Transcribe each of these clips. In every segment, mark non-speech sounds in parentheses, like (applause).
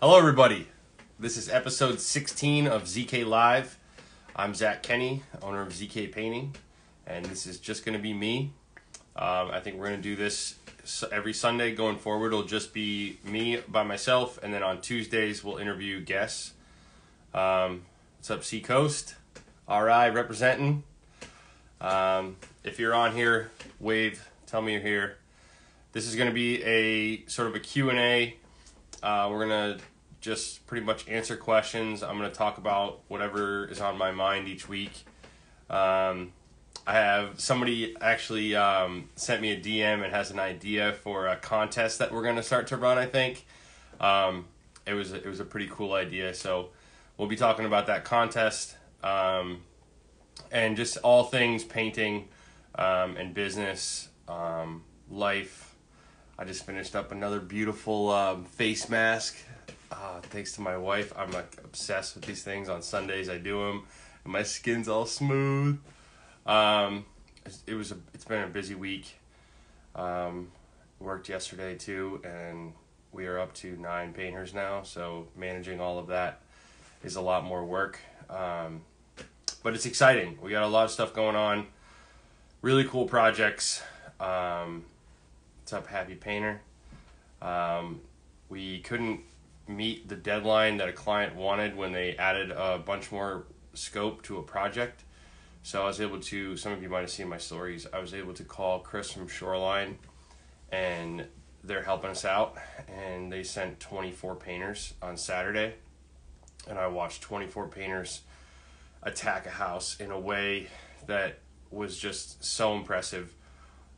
Hello, everybody. This is episode 16 of ZK Live. I'm Zach Kenney, owner of ZK Painting, and this is just going to be me. Um, I think we're going to do this every Sunday going forward. It'll just be me by myself, and then on Tuesdays, we'll interview guests. Um, what's up, Seacoast? RI representing. Um, if you're on here, wave, tell me you're here. This is going to be a sort of a Q&A. Uh, we're to just pretty much answer questions. I'm to talk about whatever is on my mind each week. Um, I have somebody actually um, sent me a DM and has an idea for a contest that we're to start to run. I think um, it was it was a pretty cool idea. So we'll be talking about that contest um, and just all things painting um, and business, um, life. I just finished up another beautiful um, face mask. Uh, thanks to my wife, I'm like obsessed with these things. On Sundays, I do them, and my skin's all smooth. Um, it was a, it's been a busy week. Um, worked yesterday too, and we are up to nine painters now. So managing all of that is a lot more work. Um, but it's exciting. We got a lot of stuff going on. Really cool projects. Um, what's up, Happy Painter? Um, we couldn't meet the deadline that a client wanted when they added a bunch more scope to a project. So I was able to, some of you might have seen my stories, I was able to call Chris from Shoreline and they're helping us out. And they sent 24 painters on Saturday. And I watched 24 painters attack a house in a way that was just so impressive.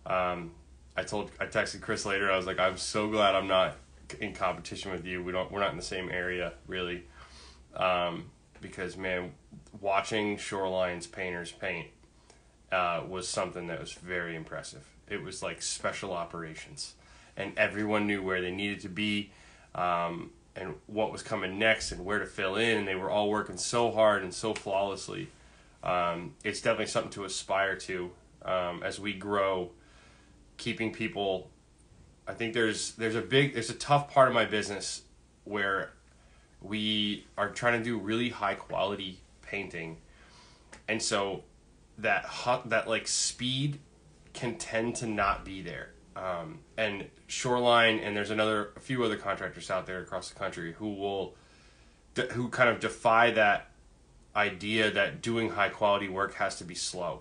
Um, I told I texted Chris later. I was like, I'm so glad I'm not in competition with you. We don't. We're not in the same area really, um, because man, watching Shoreline's painters paint uh, was something that was very impressive. It was like special operations, and everyone knew where they needed to be, um, and what was coming next, and where to fill in. And they were all working so hard and so flawlessly. Um, it's definitely something to aspire to um, as we grow keeping people i think there's there's a big there's a tough part of my business where we are trying to do really high quality painting. And so that hu- that like speed can tend to not be there. Um, and shoreline and there's another a few other contractors out there across the country who will who kind of defy that idea that doing high quality work has to be slow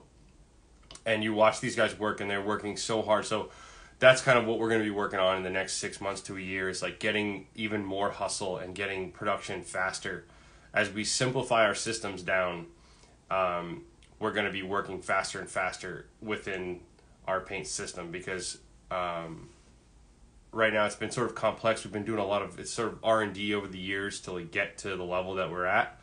and you watch these guys work and they're working so hard. So that's kind of what we're going to be working on in the next six months to a year is like getting even more hustle and getting production faster. As we simplify our systems down um, we're going to be working faster and faster within our paint system because um, right now it's been sort of complex. We've been doing a lot of it's sort of r&d over the years to like get to the level that we're at.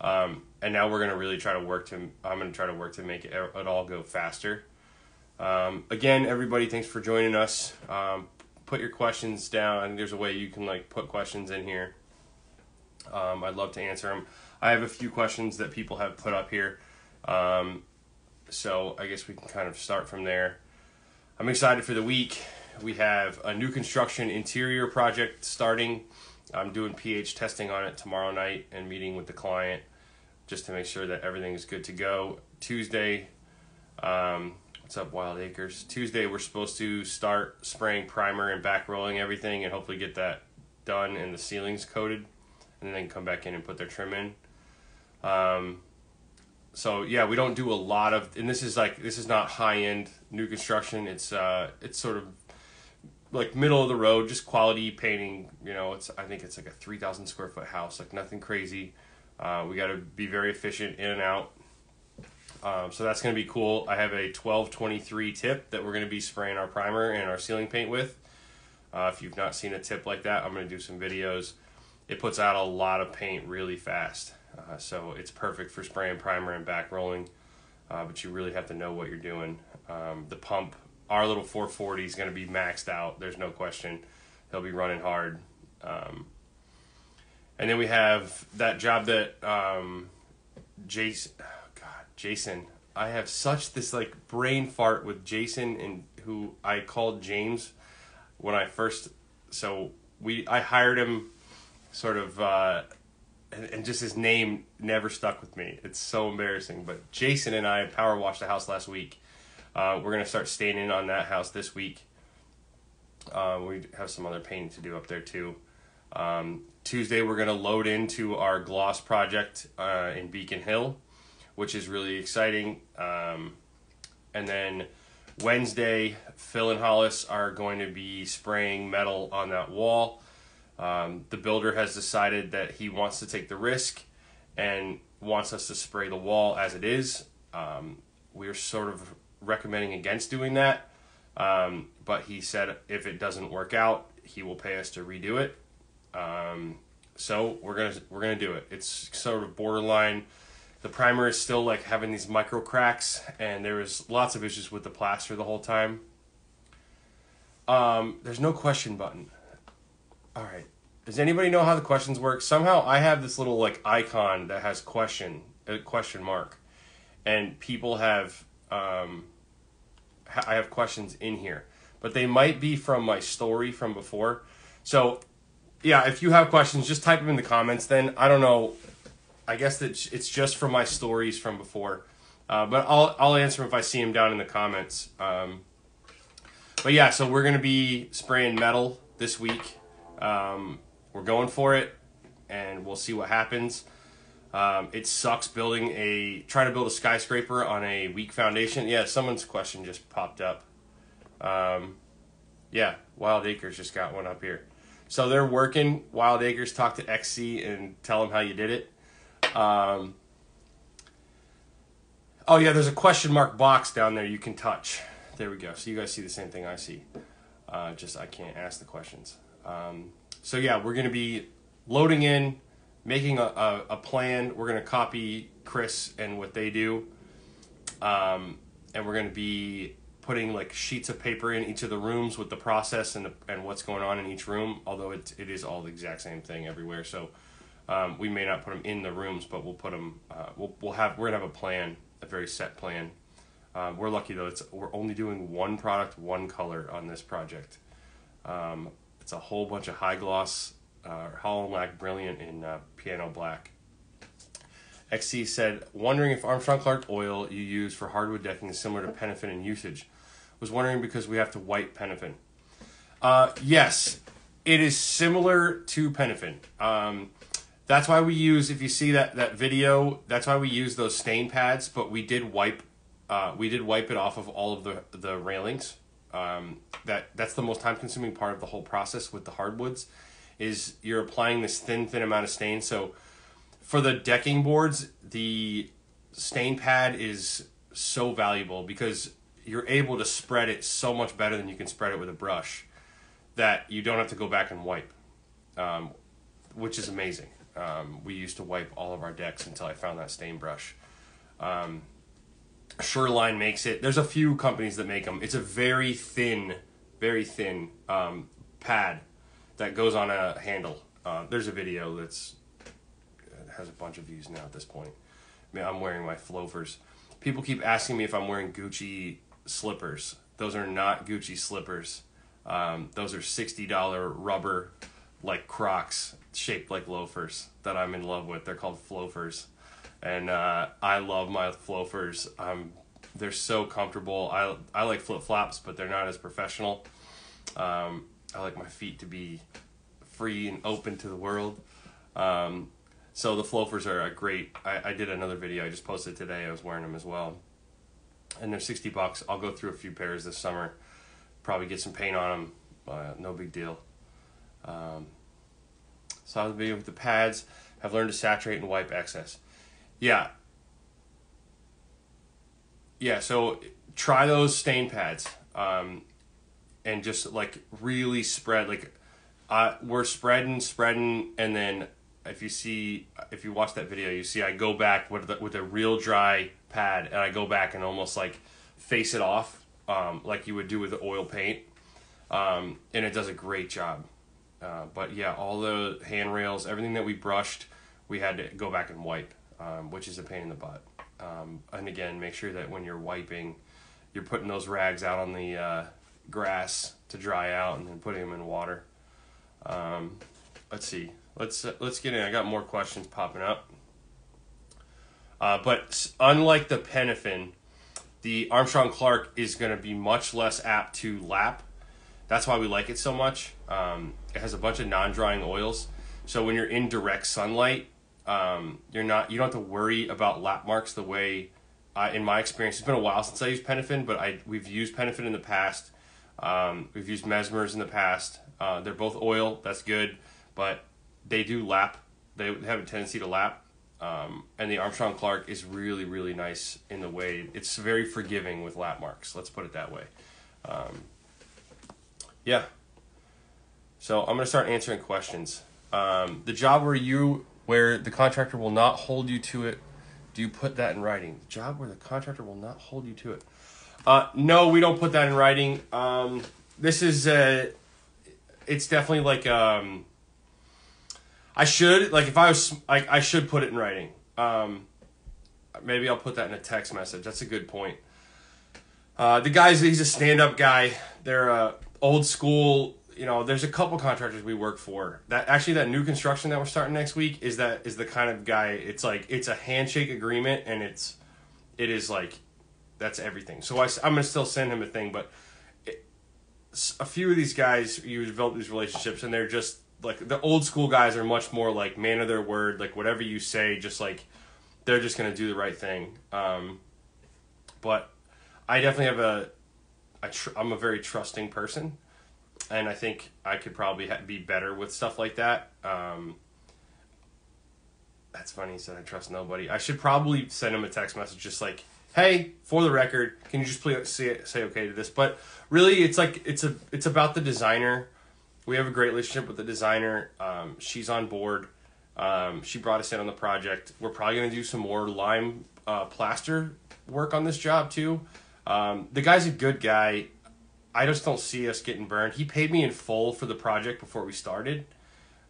Um, and now we're to really try to work to i'm to try to work to make it, it all go faster. Um, again everybody thanks for joining us. Um, put your questions down. I think there's a way you can like put questions in here. Um, i'd love to answer them i have a few questions that people have put up here. Um, so i guess we can kind of start from there. I'm excited for the week. We have a new construction interior project starting. I'm doing ph testing on it tomorrow night and meeting with the client just to make sure that everything is good to go. Tuesday um, what's up wild acres? Tuesday we're supposed to start spraying primer and back rolling everything and hopefully get that done and the ceilings coated and then come back in and put their trim in. Um, so yeah we don't do a lot of and this is like this is not high end new construction. It's uh it's sort of like middle of the road just quality painting you know it's i think it's like a 3000 square foot house like nothing crazy uh, we got to be very efficient in and out. Um, so that's going to be cool. I have a 1223 tip that we're going to be spraying our primer and our ceiling paint with. Uh, if you've not seen a tip like that i'm going to do some videos. It puts out a lot of paint really fast. Uh, so it's perfect for spraying primer and back rolling uh, but you really have to know what you're doing. Um, the pump our little 440 is going to be maxed out there's no question. He'll be running hard. Um, and then we have that job that um, jason god jason i have such this like brain fart with jason and who i called james when i first so we i hired him sort of, uh, and, and just his name never stuck with me. It's so embarrassing. But Jason and I power washed the house last week. Uh, we're gonna start staying in on that house this week. Uh, we have some other painting to do up there too. Um, Tuesday we're gonna load into our gloss project uh, in Beacon Hill, which is really exciting. Um, and then Wednesday, Phil and Hollis are going to be spraying metal on that wall. Um, the builder has decided that he wants to take the risk and wants us to spray the wall as it is. Um, we're sort of recommending against doing that, um, but he said if it doesn't work out, he will pay us to redo it. Um, so we're gonna we're gonna do it. It's sort of borderline the primer is still like having these micro cracks, and there was lots of issues with the plaster the whole time. Um, there's no question button. All right. Does anybody know how the questions work? Somehow I have this little like icon that has question a question mark, and people have um, I have questions in here, but they might be from my story from before. So, yeah, if you have questions, just type them in the comments. Then I don't know I guess that it's just from my stories from before, uh, but I'll I'll answer them if I see them down in the comments. Um, but yeah, so we're gonna be spraying metal this week. Um, we're going for it, and we'll see what happens. Um, it sucks building a trying to build a skyscraper on a weak foundation. Yeah, someone's question just popped up. Um, yeah, Wild Acres just got one up here. So they're working. Wild Acres talk to XC and tell them how you did it. Um, oh yeah, there's a question mark box down there you can touch. There we go. So you guys see the same thing I see. Uh, just I can't ask the questions. Um, so yeah, we're gonna be loading in, making a, a, a plan. We're gonna copy Chris and what they do, um, and we're gonna be putting like sheets of paper in each of the rooms with the process and the, and what's going on in each room. Although it it is all the exact same thing everywhere. So um, we may not put them in the rooms, but we'll put them. Uh, we'll we'll have we're gonna have a plan, a very set plan. Um, we're lucky though; it's we're only doing one product, one color on this project. Um, it's a whole bunch of high gloss, uh, Hollandlac Brilliant in uh, piano black. XC said, wondering if Armstrong Clark oil you use for hardwood decking is similar to Penofin in usage. Was wondering because we have to wipe Penofin. Uh, yes, it is similar to Penofin. Um, that's why we use if you see that that video. That's why we use those stain pads. But we did wipe, uh, we did wipe it off of all of the the railings. Um, that that's the most time consuming part of the whole process with the hardwoods, is you're applying this thin thin amount of stain. So for the decking boards, the stain pad is so valuable because you're able to spread it so much better than you can spread it with a brush that you don't have to go back and wipe, um, which is amazing. Um, we used to wipe all of our decks until I found that stain brush. Um, Shoreline makes it. There's a few companies that make them. It's a very thin, very thin um, pad that goes on a handle. Uh, there's a video that's has a bunch of views now at this point. I mean, I'm wearing my Flofers. People keep asking me if I'm wearing Gucci slippers. Those are not Gucci slippers. Um, those are sixty dollar rubber like Crocs shaped like loafers that I'm in love with. They're called Flofers, and uh, I love my Flofers. Um, they're so comfortable. I I like flip flops, but they're not as professional. Um, I like my feet to be free and open to the world. Um, so the Flofers are a great. I, I did another video I just posted today. I was wearing them as well, and they're sixty bucks. I'll go through a few pairs this summer. Probably get some paint on them. No big deal. Um, saw the video with the pads. Have learned to saturate and wipe excess. Yeah. Yeah, so try those stain pads. Um, and just like really spread like uh, we're spreading, spreading, and then if you see if you watch that video, you see I go back with the, with a real dry pad, and I go back and almost like face it off, um, like you would do with oil paint, um, and it does a great job. Uh, but yeah, all the handrails, everything that we brushed, we had to go back and wipe, um, which is a pain in the butt. Um, and again, make sure that when you're wiping, you're putting those rags out on the uh, grass to dry out and then putting them in water. Um, let's see. Let's uh, let's get in. I got more questions popping up. Uh, but unlike the Penofin, the Armstrong Clark is going to be much less apt to lap. That's why we like it so much. Um, it has a bunch of non-drying oils, so when you're in direct sunlight, um, you're not you don't have to worry about lap marks the way. Uh, in my experience, it's been a while since I used Penofin, but I we've used Penofin in the past. Um, we've used Messmer's in the past. Uh, they're both oil. That's good, but they do lap. They have a tendency to lap. Um, and the Armstrong Clark is really, really nice in the way it's very forgiving with lap marks. Let's put it that way. Um, yeah. So I'm gonna start answering questions. Um, the job where you where the contractor will not hold you to it. Do you put that in writing? The job where the contractor will not hold you to it. Uh, no, we don't put that in writing. Um, this is uh, it's definitely like um, I should like if I was like I should put it in writing. Um, maybe I'll put that in a text message. That's a good point. Uh, the guy's he's a stand up guy. They're uh, old school. You know, there's a couple contractors we work for. That actually that new construction that we're starting next week is that is the kind of guy. It's like it's a handshake agreement, and it's it is like that's everything. So I, am gonna still send him a thing, but a few of these guys you develop these relationships, and they're just like the old school guys are much more like man of their word. Like whatever you say, just like they're just gonna do the right thing. Um, but I definitely have a, I tr- I'm a very trusting person, and I think I could probably ha- be better with stuff like that. Um, that's funny. He said I trust nobody. I should probably send him a text message, just like, "Hey, for the record, can you just please say say okay to this?" But really, it's like it's a it's about the designer. We have a great relationship with the designer. Um, she's on board. Um, she brought us in on the project. We're probably gonna do some more lime uh, plaster work on this job too. Um, the guy's a good guy. I just don't see us getting burned. He paid me in full for the project before we started.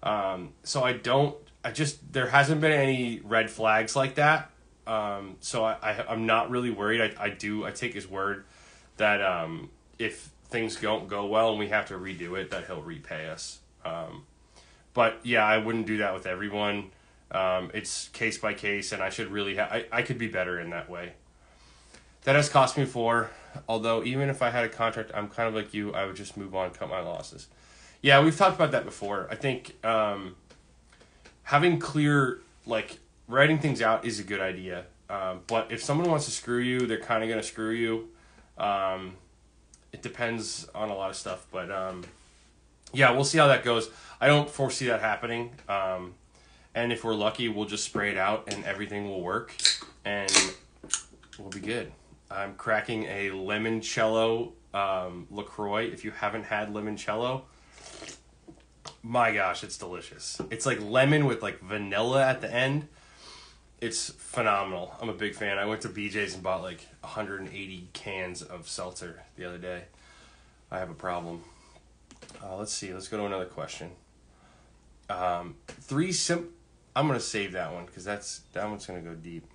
Um, so I don't, I just, there hasn't been any red flags like that. Um, so I, I, I'm not really worried. I, I do, I take his word that um, if things don't go well and we have to redo it, that he'll repay us. Um, but yeah, I wouldn't do that with everyone. Um, it's case by case, and I should really, ha- I, I could be better in that way. That has cost me four. Although even if I had a contract, I'm kind of like you. I would just move on, cut my losses. Yeah, we've talked about that before. I think um, having clear, like writing things out, is a good idea. Um, but if someone wants to screw you, they're kind of gonna screw you. Um, it depends on a lot of stuff, but um, yeah, we'll see how that goes. I don't foresee that happening. Um, and if we're lucky, we'll just spray it out, and everything will work, and we'll be good. I'm cracking a limoncello um, Lacroix. If you haven't had limoncello, my gosh, it's delicious. It's like lemon with like vanilla at the end. It's phenomenal. I'm a big fan. I went to BJ's and bought like 180 cans of seltzer the other day. I have a problem. Uh, let's see. Let's go to another question. Um, three sim. I'm gonna save that one because that's that one's gonna go deep.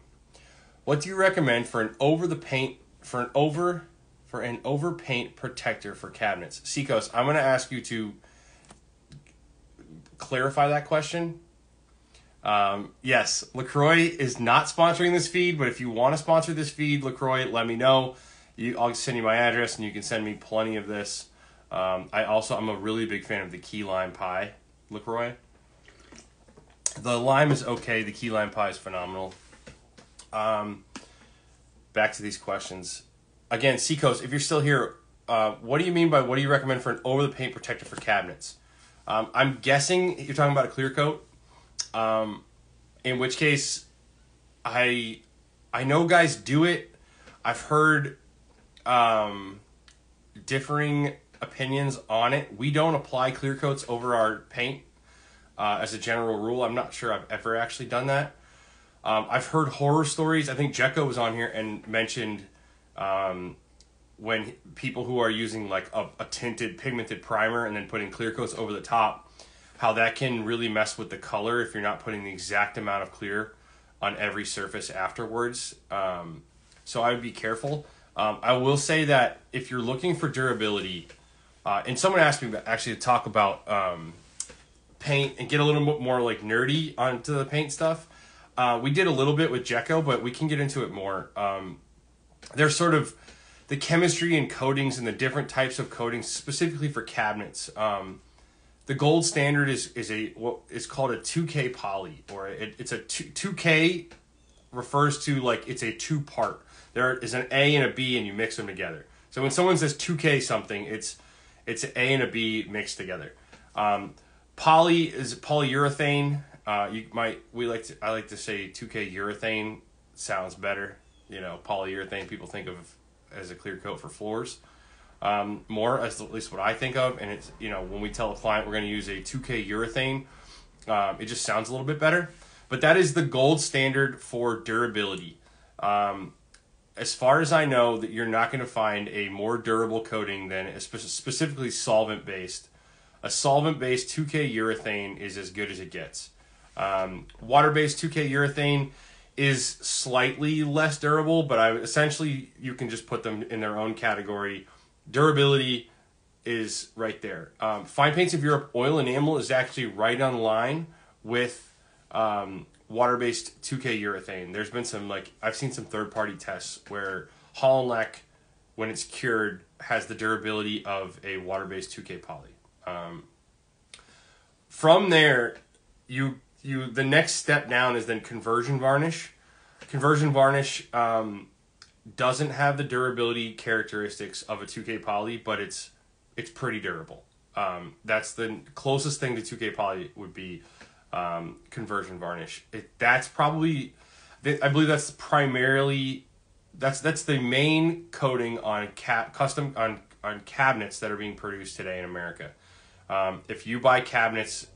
What do you recommend for an over the paint for an over for an over paint protector for cabinets? Seacoast, I'm gonna ask you to clarify that question. Um, yes, Lacroix is not sponsoring this feed, but if you want to sponsor this feed, Lacroix, let me know. You, I'll send you my address, and you can send me plenty of this. Um, I also I'm a really big fan of the key lime pie Lacroix. The lime is okay. The key lime pie is phenomenal. Um, back to these questions. Again, Seacoast, if you're still here, uh, what do you mean by what do you recommend for an over the paint protector for cabinets? Um, I'm guessing you're talking about a clear coat. Um, in which case, I I know guys do it. I've heard um, differing opinions on it. We don't apply clear coats over our paint uh, as a general rule. I'm not sure I've ever actually done that. Um, I've heard horror stories. I think Jekko was on here and mentioned um, when people who are using like a, a tinted pigmented primer and then putting clear coats over the top, how that can really mess with the color if you're not putting the exact amount of clear on every surface afterwards. Um, so I would be careful. Um, I will say that if you're looking for durability, uh, and someone asked me actually to talk about um, paint and get a little bit more like nerdy onto the paint stuff. Uh, we did a little bit with Jecco, but we can get into it more. Um, there's sort of the chemistry and coatings and the different types of coatings specifically for cabinets. Um, the gold standard is is a what is called a 2K poly or it, it's a 2, 2K refers to like it's a two part. There is an A and a B and you mix them together. So when someone says 2K something, it's it's an A and a B mixed together. Um, poly is polyurethane. Uh, you might we like to I like to say 2K urethane sounds better. You know, polyurethane people think of as a clear coat for floors. Um, more as at least what I think of, and it's you know when we tell a client we're going to use a 2K urethane, um, it just sounds a little bit better. But that is the gold standard for durability. Um, as far as I know, that you're not going to find a more durable coating than spe- specifically solvent based. A solvent based 2K urethane is as good as it gets. Um, Water based 2K urethane is slightly less durable, but I essentially you can just put them in their own category. Durability is right there. Um, Fine Paints of Europe oil enamel is actually right on line with um, water-based 2K urethane. There's been some like I've seen some third-party tests where Hollandlac, when it's cured, has the durability of a water-based 2K poly. Um, from there, you you the next step down is then conversion varnish. Conversion varnish um, doesn't have the durability characteristics of a 2K poly, but it's it's pretty durable. Um, that's the closest thing to 2K poly would be um, conversion varnish. It, that's probably, I believe that's primarily, that's that's the main coating on cap custom on on cabinets that are being produced today in America. Um, if you buy cabinets,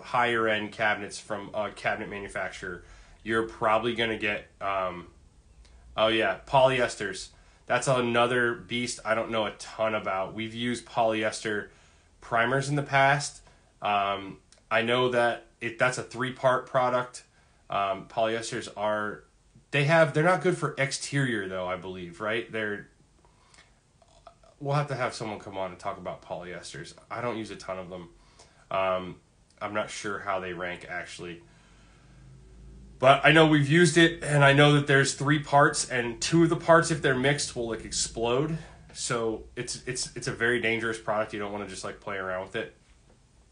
higher end cabinets from a cabinet manufacturer, you're probably gonna get, um, oh yeah, polyesters. That's another beast I don't know a ton about. We've used polyester primers in the past. Um, I know that it that's a three part product. Um, polyesters are they have they're not good for exterior though I believe right they're we'll have to have someone come on and talk about polyesters. I don't use a ton of them. Um, I'm not sure how they rank actually. But I know we've used it and I know that there's three parts and two of the parts if they're mixed will like explode. So it's it's it's a very dangerous product. You don't want to just like play around with it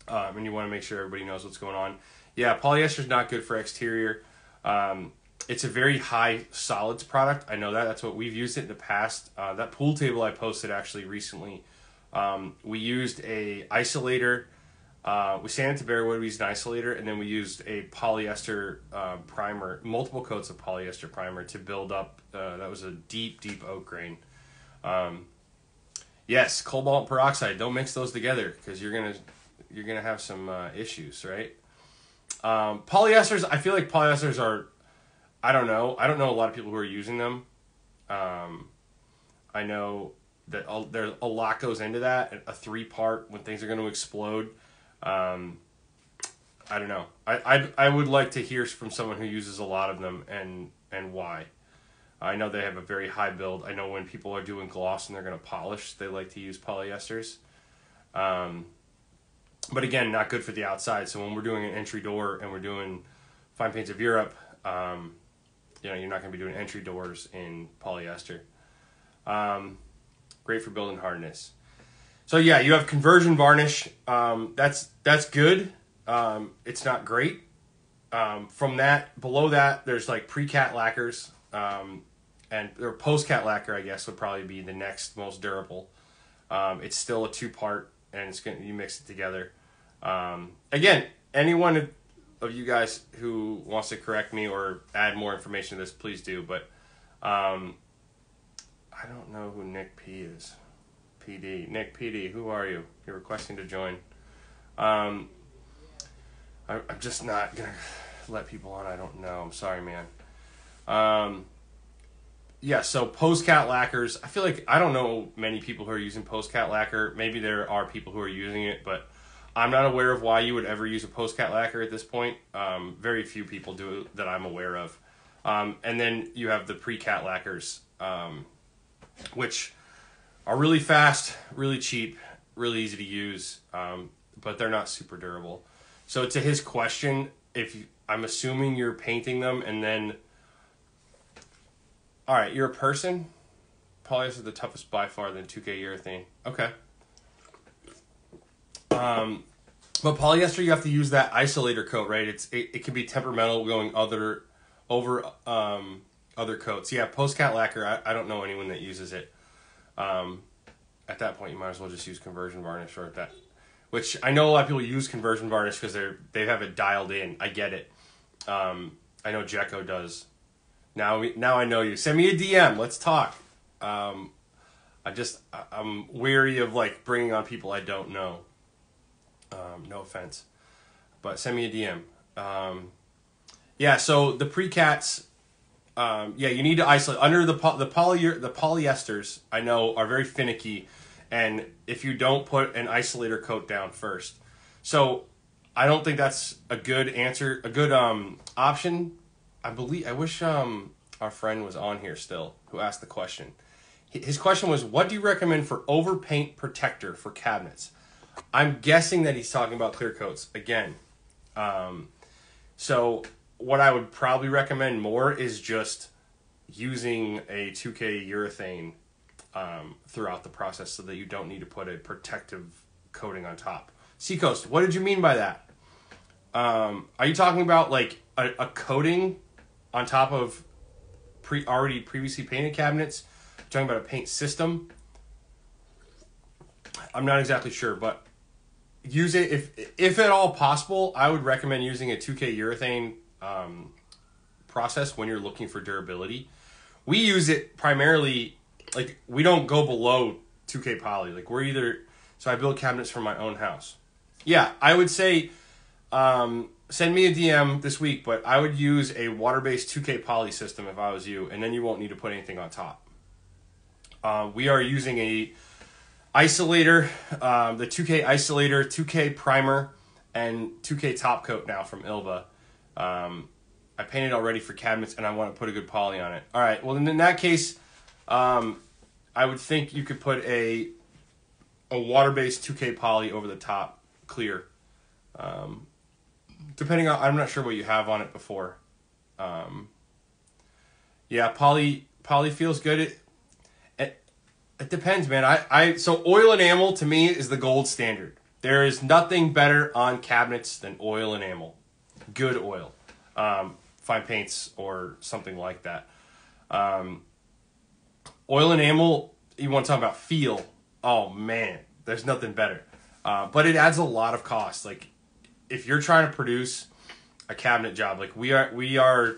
um, and you want to make sure everybody knows what's going on. Yeah, polyester is not good for exterior. Um, it's a very high solids product. I know that. That's what we've used it in the past. Uh, that pool table I posted actually recently. Um, we used a isolator. Uh, we sanded to bare wood. We used an isolator, and then we used a polyester uh, primer, multiple coats of polyester primer to build up. Uh, that was a deep, deep oak grain. Um, yes, cobalt peroxide. Don't mix those together because you're gonna you're gonna have some uh, issues, right? Um, polyesters, I feel like polyesters are, I don't know, I don't know a lot of people who are using them. Um, I know that a, there a lot goes into that. A three part when things are going to explode. Um, I don't know. I, I I would like to hear from someone who uses a lot of them and and why. I know they have a very high build. I know when people are doing gloss and they're going to polish, they like to use polyesters. Um, but again, not good for the outside. So when we're doing an entry door and we're doing fine paints of Europe, um, you know, you're not going to be doing entry doors in polyester. Um, great for building hardness. So yeah, you have conversion varnish. Um, that's that's good. Um, it's not great. Um, from that, below that, there's like pre-cat lacquers, um, and or post-cat lacquer, I guess, would probably be the next most durable. Um, it's still a two-part, and it's gonna you mix it together. Um, again, anyone of you guys who wants to correct me or add more information to this, please do. But I don't know who Nick P is. PD. Nick PD, who are you? You're requesting to join. Um, I, I'm just not to let people on I don't know. I'm sorry, man. Um, yeah, so post-cat lacquers. I feel like I don't know many people who are using post-cat lacquer. Maybe there are people who are using it, but I'm not aware of why you would ever use a post-cat lacquer at this point. Um, very few people do that I'm aware of. Um, and then you have the pre-cat lacquers, um, which are really fast, really cheap, really easy to use, um, but they're not super durable. So to his question, if you, I'm assuming you're painting them and then, all right, you're a person. Polyester is the toughest by far than 2K urethane. Okay. Um, but polyester, you have to use that isolator coat, right? It's it, it can be temperamental going other over um, other coats. Yeah, post cat lacquer. I, I don't know anyone that uses it. Um, at that point, you might as well just use conversion varnish or that. Which I know a lot of people use conversion varnish because they're they have it dialed in. I get it. Um, I know Jecco does. Now now I know you. Send me a DM. Let's talk. Um, I just I'm weary of like bringing on people I don't know. Um, no offense, but send me a DM. Um, yeah, so the precats, um, yeah, you need to isolate under the po- the poly the polyesters. I know are very finicky, and if you don't put an isolator coat down first, so I don't think that's a good answer, a good um, option. I believe I wish um, our friend was on here still who asked the question. His question was, "What do you recommend for overpaint protector for cabinets?" I'm guessing that he's talking about clear coats again. Um, so what I would probably recommend more is just using a 2K urethane um, throughout the process so that you don't need to put a protective coating on top. Seacoast, what did you mean by that? Um, are you talking about like a, a coating on top of pre already previously painted cabinets? talking about a paint system? I'm not exactly sure, but use it if if at all possible. I would recommend using a 2K urethane um, process when you're looking for durability. We use it primarily like we don't go below 2K poly. Like we're either so I build cabinets for my own house. Yeah, I would say um, send me a DM this week, but I would use a water-based 2K poly system if I was you, and then you won't need to put anything on top. Uh, we are using a isolator, um, the 2K isolator, 2K primer, and 2K top coat now from Ilva. Um, I painted already for cabinets, and I want to put a good poly on it. All right. Well, in that case, um, I would think you could put a a water based 2K poly over the top, clear. Um, depending on, I'm not sure what you have on it before. Um, yeah, poly poly feels good. It, it depends, man. I, I so oil enamel to me is the gold standard. There is nothing better on cabinets than oil enamel, good oil, um, fine paints or something like that. Um, oil enamel, you want to talk about feel? Oh man, there's nothing better. Uh, but it adds a lot of cost. Like if you're trying to produce a cabinet job, like we are, we are.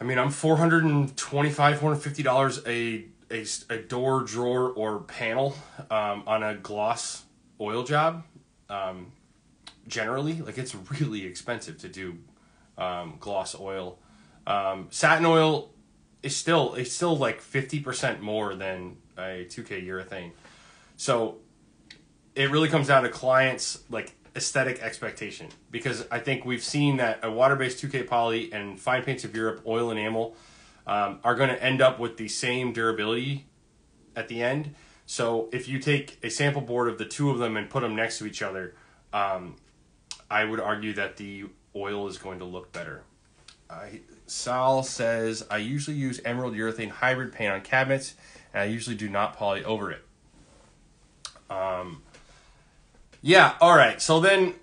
I mean, I'm four hundred and twenty-five, four hundred fifty dollars a a, a door, drawer, or panel um, on a gloss oil job, um, generally, like it's really expensive to do um, gloss oil. Um, satin oil is still it's still like fifty percent more than a two K urethane. So it really comes down to clients like aesthetic expectation because I think we've seen that a water based two K poly and fine paints of Europe oil enamel um, are going to end up with the same durability at the end. So if you take a sample board of the two of them and put them next to each other, um, I would argue that the oil is going to look better. Sal says, I usually use emerald urethane hybrid paint on cabinets, and I usually do not poly over it. Um, yeah, all right. So then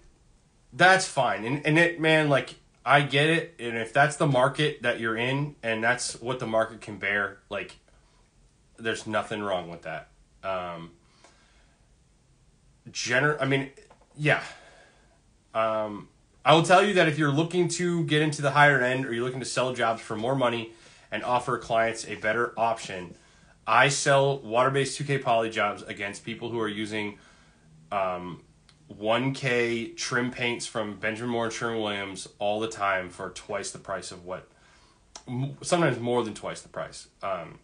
that's fine. And, and it, man, like, I get it, and if that's the market that you're in, and that's what the market can bear, like, there's nothing wrong with that. Um, gener- I mean, yeah. Um, I will tell you that if you're looking to get into the higher end, or you're looking to sell jobs for more money and offer clients a better option, I sell water-based 2K poly jobs against people who are using um, 1K trim paints from Benjamin Moore and Sherwin Williams all the time for twice the price of what, sometimes more than twice the price. Um,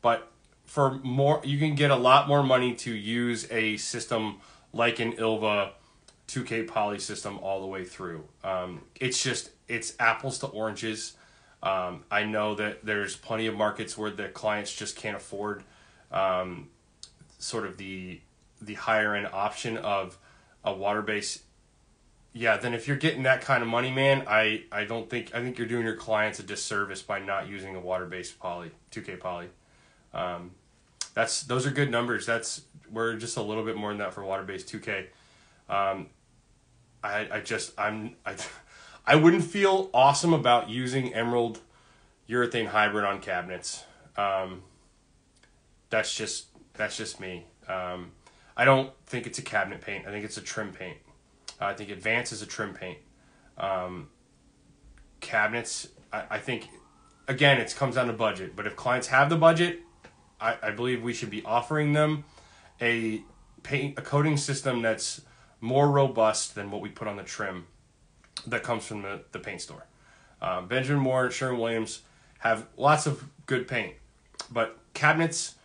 but for more, you can get a lot more money to use a system like an Ilva 2K poly system all the way through. Um, it's just, it's apples to oranges. Um, I know that there's plenty of markets where the clients just can't afford um, sort of the the higher end option of a water based yeah, then if you're getting that kind of money, man, I, I don't think I think you're doing your clients a disservice by not using a water based poly, two K poly. Um, that's those are good numbers. That's we're just a little bit more than that for water based two K. Um, I I just I'm I, (laughs) I wouldn't feel awesome about using emerald urethane hybrid on cabinets. Um, that's just that's just me. Um, I don't think it's a cabinet paint. I think it's a trim paint. I think Advance is a trim paint. Um, cabinets, I, I think, again, it comes down to budget. But if clients have the budget, I, I believe we should be offering them a paint a coating system that's more robust than what we put on the trim that comes from the, the paint store. Um, Benjamin Moore, and Sherwin Williams have lots of good paint, but cabinets,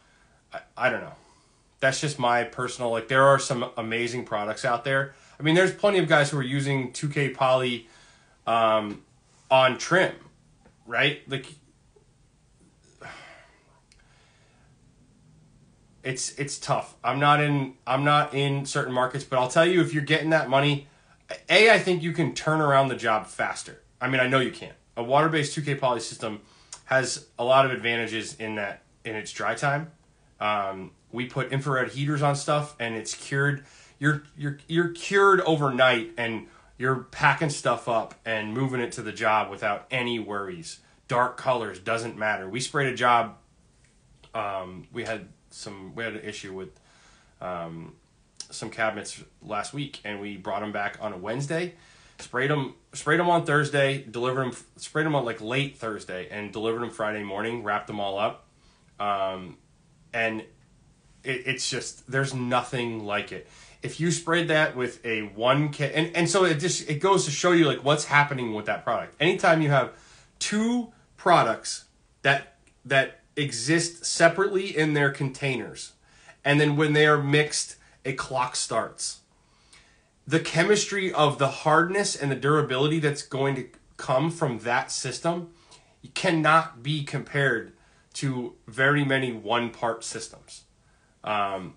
I, I don't know. That's just my personal like. There are some amazing products out there. I mean, there's plenty of guys who are using 2K poly um, on trim, right? Like it's it's tough. I'm not in I'm not in certain markets, but I'll tell you if you're getting that money, a I think you can turn around the job faster. I mean, I know you can. A water-based 2K poly system has a lot of advantages in that in its dry time. Um, we put infrared heaters on stuff, and it's cured. You're you're you're cured overnight, and you're packing stuff up and moving it to the job without any worries. Dark colors doesn't matter. We sprayed a job. Um, we had some we had an issue with um, some cabinets last week, and we brought them back on a Wednesday. Sprayed them, sprayed them on Thursday. Delivered them, sprayed them on like late Thursday, and delivered them Friday morning. Wrapped them all up, um, and it, it's just there's nothing like it. If you sprayed that with a one K, and and so it just it goes to show you like what's happening with that product. Anytime you have two products that that exist separately in their containers. And then when they are mixed, a clock starts. The chemistry of the hardness and the durability that's going to come from that system cannot be compared to very many one part systems. Um,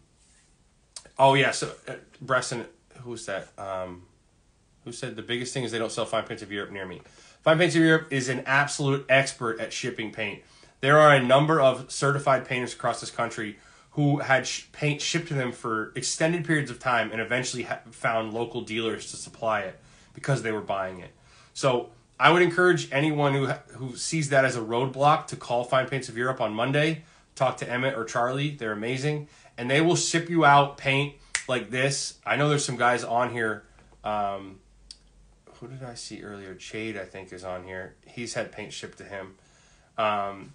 oh, yeah. So, uh, Bresson, who's that? Um, who said the biggest thing is they don't sell Fine Paints of Europe near me? Fine Paints of Europe is an absolute expert at shipping paint there are a number of certified painters across this country who had sh- paint shipped to them for extended periods of time and eventually ha- found local dealers to supply it because they were buying it. So I would encourage anyone who who sees that as a roadblock to call Fine Paints of Europe on Monday. Talk to Emmett or Charlie; they're amazing, and they will ship you out paint like this. I know there's some guys on here. Um, who did I see earlier? Jade, I think, is on here. He's had paint shipped to him. Um,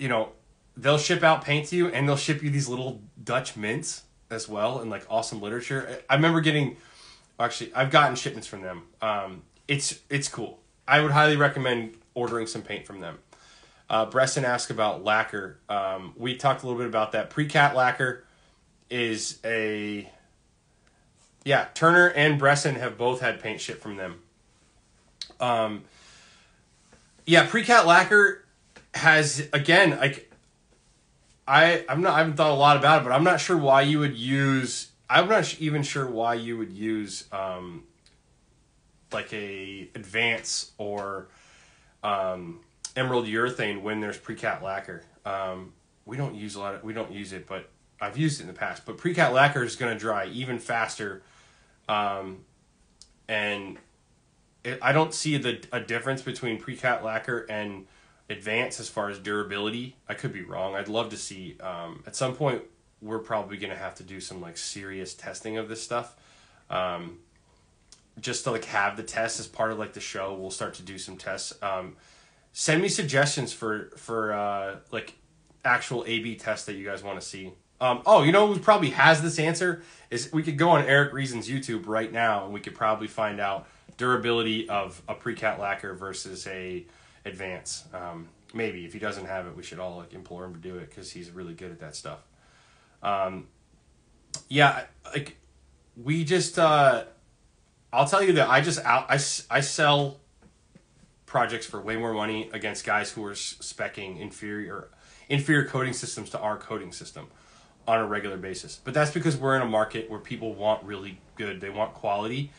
you know, they'll ship out paint to you and they'll ship you these little Dutch mints as well and like awesome literature. I remember getting actually I've gotten shipments from them. Um, it's it's cool. I would highly recommend ordering some paint from them. Uh, Bresson asked about lacquer. Um, we talked a little bit about that. Pre-cat lacquer is a yeah. Turner and Bresson have both had paint shipped from them. Um, yeah, Precat lacquer has again like I I'm not I haven't thought a lot about it, but I'm not sure why you would use. I'm not even sure why you would use um, like a advance or um, emerald urethane when there's precat lacquer. Um, we don't use a lot of we don't use it, but I've used it in the past. But precat lacquer is going to dry even faster, um, and it, I don't see the a difference between precat lacquer and advance as far as durability. I could be wrong. I'd love to see um, at some point we're probably going to have to do some like serious testing of this stuff. Um, just to like have the test as part of like the show, we'll start to do some tests. Um, send me suggestions for for uh, like actual A/B tests that you guys want to see. Um, oh, you know who probably has this answer is we could go on Eric Reason's YouTube right now and we could probably find out durability of a pre-cat lacquer versus a advance. Um, maybe if he doesn't have it, we should all like implore him to do it because he's really good at that stuff. Um, yeah, like we just, uh, I'll tell you that I just out I, I sell projects for way more money against guys who are specking inferior inferior coating systems to our coating system on a regular basis. But that's because we're in a market where people want really good, they want quality.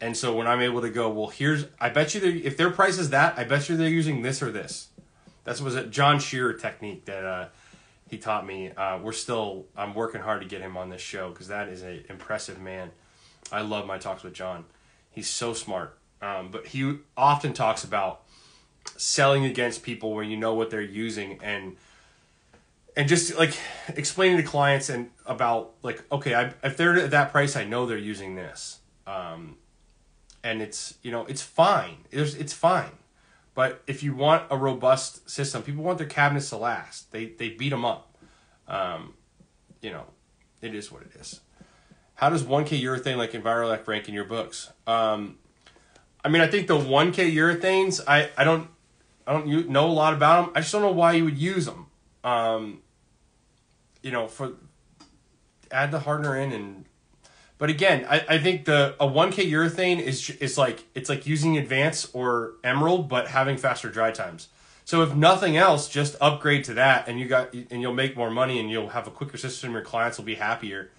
And so when I'm able to go, well, here's I bet you if their price is that, I bet you they're using this or this. That was a John Shearer technique that uh, he taught me. Uh, we're still I'm working hard to get him on this show because that is an impressive man. I love my talks with John. He's so smart. Um, but he often talks about selling against people where you know what they're using and and just like explaining to clients and about like okay I, if they're at that price i know they're using this um, and it's you know it's fine. It's, it's fine. But if you want a robust system people want their cabinets to last. They they beat them up. Um, you know it is what it is. How does 1k urethane like envirolec rank in your books? Um, i mean i think the 1k urethanes i i don't i don't know a lot about them i just don't know why you would use them um, you know, for add the hardener in and but again, I, I think the a 1K urethane is is like it's like using Advance or Emerald but having faster dry times. So if nothing else, just upgrade to that and you got and you'll make more money and you'll have a quicker system. Your clients will be happier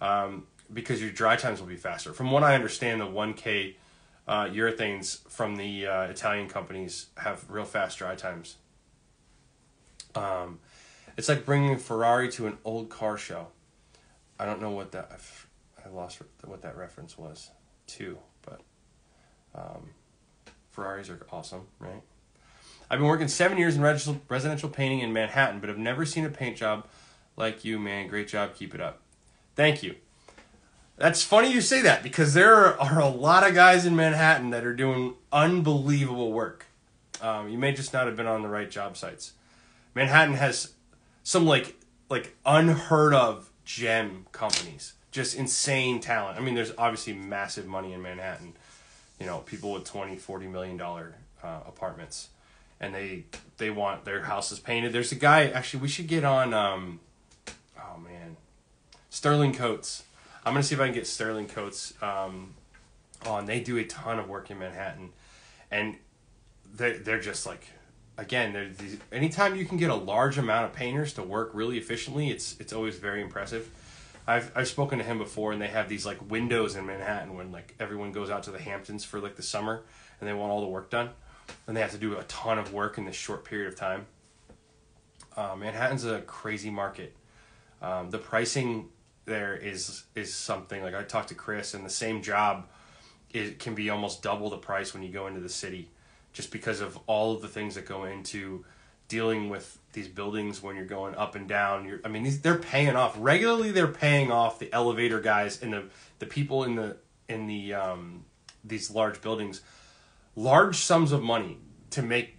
um, because your dry times will be faster. From what I understand, the 1K uh, urethanes from the uh, Italian companies have real fast dry times. Um, it's like bringing a Ferrari to an old car show. I don't know what that I lost what that reference was too, but um, Ferraris are awesome, right? I've been working seven years in residential painting in Manhattan, but have never seen a paint job like you, man. Great job, keep it up. Thank you. That's funny you say that because there are a lot of guys in Manhattan that are doing unbelievable work. Um, you may just not have been on the right job sites. Manhattan has some like like unheard of gem companies, just insane talent. I mean, there's obviously massive money in Manhattan. You know, people with 20, 40 million dollar uh, apartments, and they they want their houses painted. There's a guy actually we should get on. Um, oh man, Sterling Coates. I'm gonna see if I can get Sterling Coates um, on. They do a ton of work in Manhattan, and they they're just like again, these, anytime you can get a large amount of painters to work really efficiently, it's it's always very impressive. I've I've spoken to him before, and they have these like windows in Manhattan when like everyone goes out to the Hamptons for like the summer, and they want all the work done, and they have to do a ton of work in this short period of time. Uh, Manhattan's a crazy market. Um, the pricing there is is something like I talked to Chris, and the same job it can be almost double the price when you go into the city just because of all of the things that go into dealing with these buildings when you're going up and down. You're, I mean, these, they're paying off regularly. They're paying off the elevator guys and the the people in the in the um, these large buildings large sums of money to make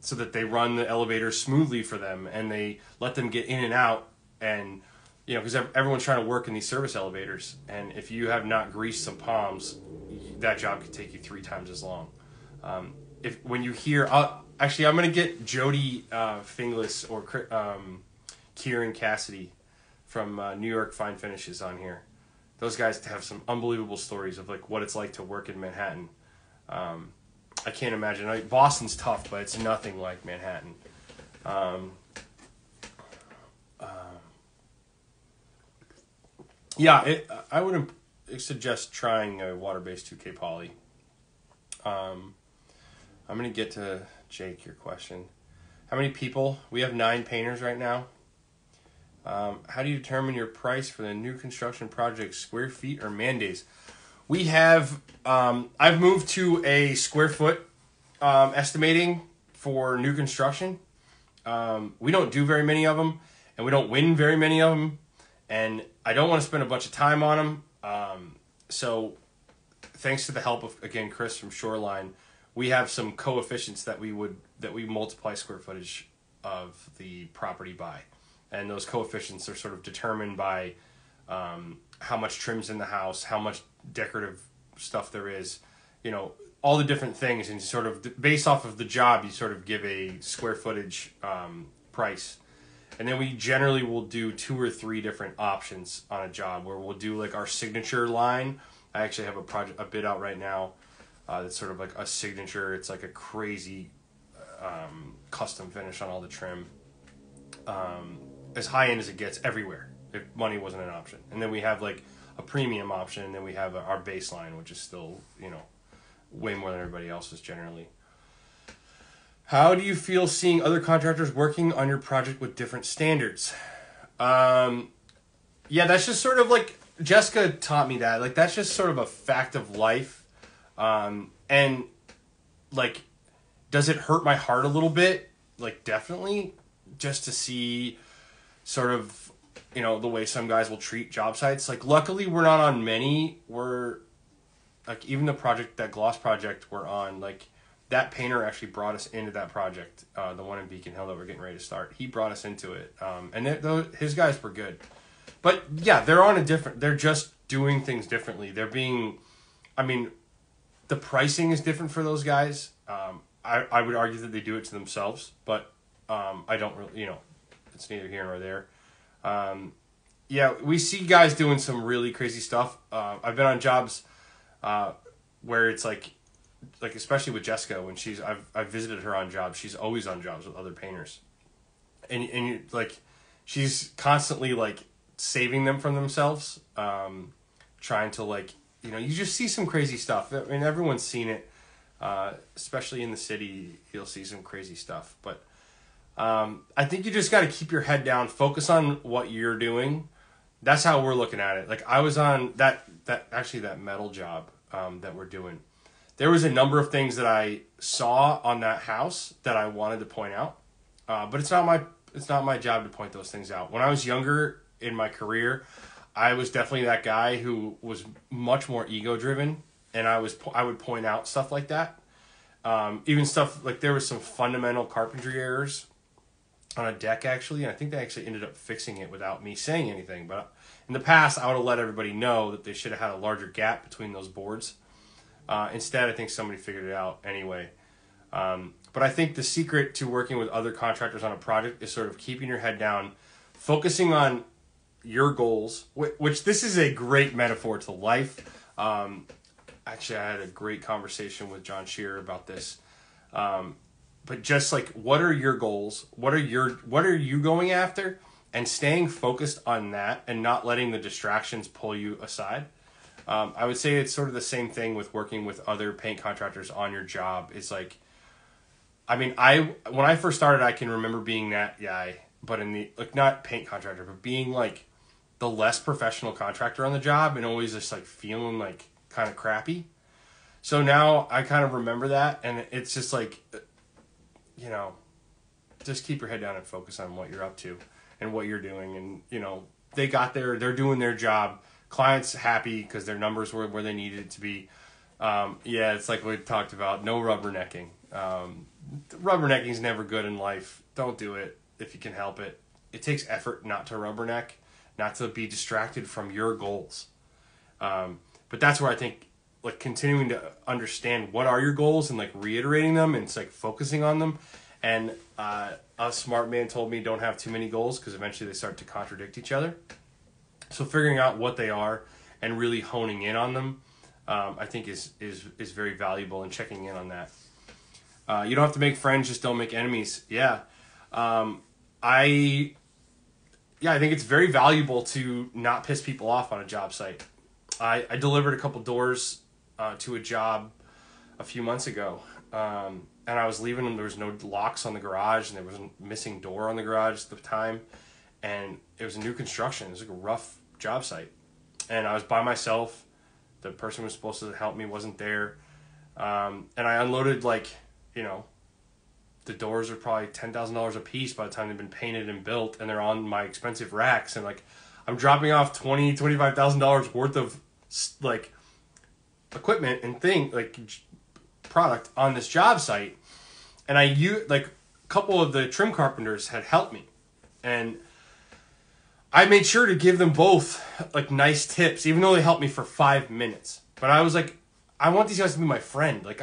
so that they run the elevator smoothly for them and they let them get in and out and you know because everyone's trying to work in these service elevators and if you have not greased some palms that job could take you three times as long um, if when you hear, uh, actually, I'm gonna get Jody uh, Finglas or um, Kieran Cassidy from uh, New York Fine Finishes on here. Those guys have some unbelievable stories of like what it's like to work in Manhattan. Um, I can't imagine. Like, Boston's tough, but it's nothing like Manhattan. Um, uh, yeah, it, I would suggest trying a water-based 2K poly. Um, I'm going to get to Jake, your question. How many people? We have nine painters right now. Um, how do you determine your price for the new construction project, square feet or man days? We have, um, I've moved to a square foot um, estimating for new construction. Um, we don't do very many of them, and we don't win very many of them, and I don't want to spend a bunch of time on them. Um, so, thanks to the help of, again, Chris from Shoreline, we have some coefficients that we would that we multiply square footage of the property by, and those coefficients are sort of determined by um, how much trims in the house, how much decorative stuff there is, you know, all the different things, and sort of based off of the job, you sort of give a square footage um, price. And then we generally will do two or three different options on a job where we'll do like our signature line. I actually have a project a bid out right now uh, it's sort of like a signature. It's like a crazy um, custom finish on all the trim. Um, as high end as it gets everywhere. If money wasn't an option, and then we have like a premium option, and then we have our baseline, which is still you know way more than everybody else's generally. How do you feel seeing other contractors working on your project with different standards? Um, yeah, that's just sort of like Jessica taught me that. Like that's just sort of a fact of life. Um, and like, does it hurt my heart a little bit? Like definitely, just to see sort of you know the way some guys will treat job sites. Like luckily we're not on many. We're like even the project that gloss project we're on like that painter actually brought us into that project uh, the one in beacon hill that we're getting ready to start he brought us into it um, and those, his guys were good but yeah they're on a different they're just doing things differently they're being i mean the pricing is different for those guys. Um, I, I would argue that they do it to themselves but um, i don't really you know it's neither here nor there. Um, yeah we see guys doing some really crazy stuff. Uh, i've been on jobs uh, where it's like like especially with Jessica when she's I've I've visited her on jobs. She's always on jobs with other painters, and and you, like she's constantly like saving them from themselves, um, trying to like you know you just see some crazy stuff. I mean everyone's seen it, uh, especially in the city. You'll see some crazy stuff, but um, I think you just got to keep your head down, focus on what you're doing. That's how we're looking at it. Like I was on that that actually that metal job um, that we're doing there was a number of things that I saw on that house that I wanted to point out, uh, but it's not my it's not my job to point those things out. When I was younger in my career, I was definitely that guy who was much more ego driven, and I was I would point out stuff like that. Um, even stuff like there was some fundamental carpentry errors on a deck actually, and I think they actually ended up fixing it without me saying anything. But in the past, I would have let everybody know that they should have had a larger gap between those boards uh, instead, I think somebody figured it out anyway. Um, but I think the secret to working with other contractors on a project is sort of keeping your head down, focusing on your goals, which, this is a great metaphor to life. Um, actually, I had a great conversation with John Shearer about this. Um, but just like, what are your goals? What are your what are you going after? And staying focused on that and not letting the distractions pull you aside. Um, I would say it's sort of the same thing with working with other paint contractors on your job. It's like, I mean, I when I first started, I can remember being that guy, but in the like not paint contractor, but being like the less professional contractor on the job, and always just like feeling like kind of crappy. So now I kind of remember that, and it's just like, you know, just keep your head down and focus on what you're up to and what you're doing, and you know, they got there, they're doing their job clients happy because their numbers were where they needed to be. Um, yeah, it's like we talked about. No rubbernecking. Um, rubbernecking is never good in life. Don't do it if you can help it. It takes effort not to rubberneck, not to be distracted from your goals. Um, but that's where I think like continuing to understand what are your goals and like reiterating them and it's like focusing on them. And uh, a smart man told me don't have too many goals because eventually they start to contradict each other. So figuring out what they are and really honing in on them, um, I think is is is very valuable and checking in on that. Uh, you don't have to make friends, just don't make enemies. Yeah, um, I yeah I think it's very valuable to not piss people off on a job site. I, I delivered a couple doors uh, to a job a few months ago. Um, and I was leaving them. There was no locks on the garage, and there was a missing door on the garage at the time and it was a new construction. It was like a rough job site, and I was by myself. The person who was supposed to help me wasn't there, um, and I unloaded like you know. The doors are probably ten thousand dollars a piece by the time they've been painted and built, and they're on my expensive racks. And like, I'm dropping off twenty twenty five thousand dollars worth of like equipment and thing like product on this job site, and I use like a couple of the trim carpenters had helped me, and I made sure to give them both like nice tips, even though they helped me for five minutes. But I was like, I want these guys to be my friend. Like,